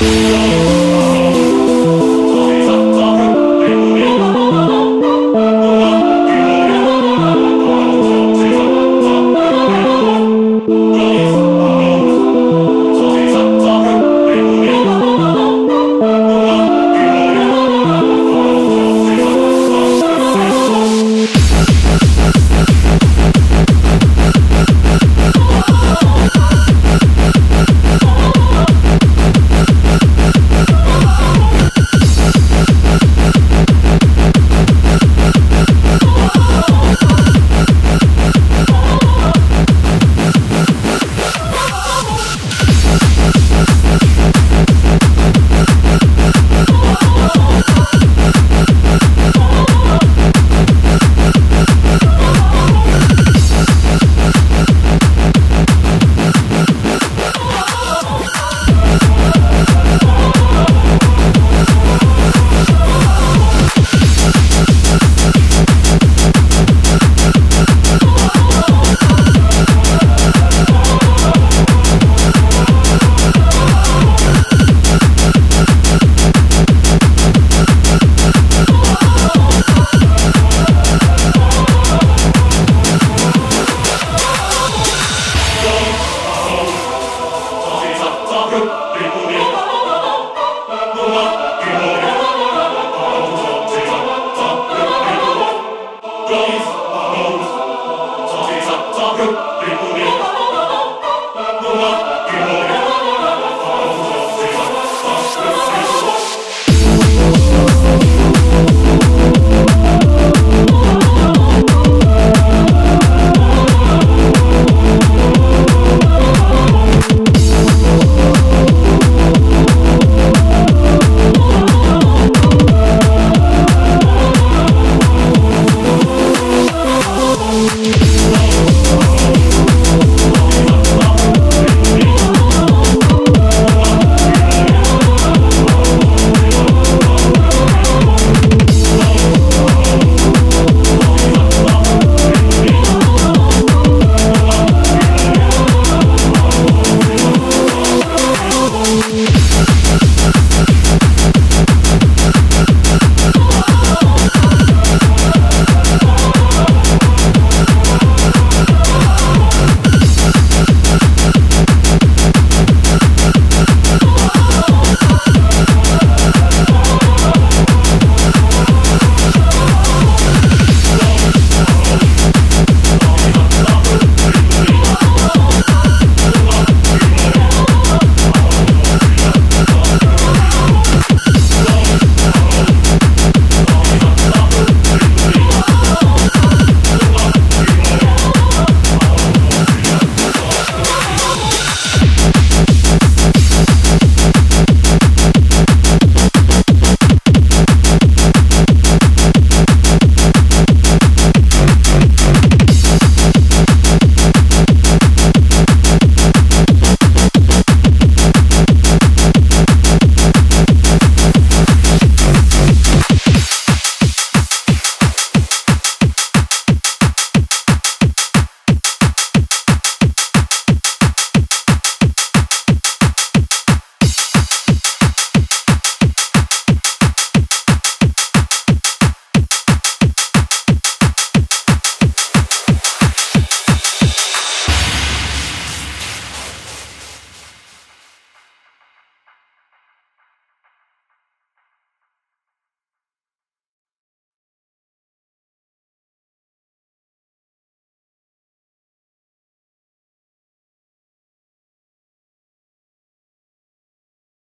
see you.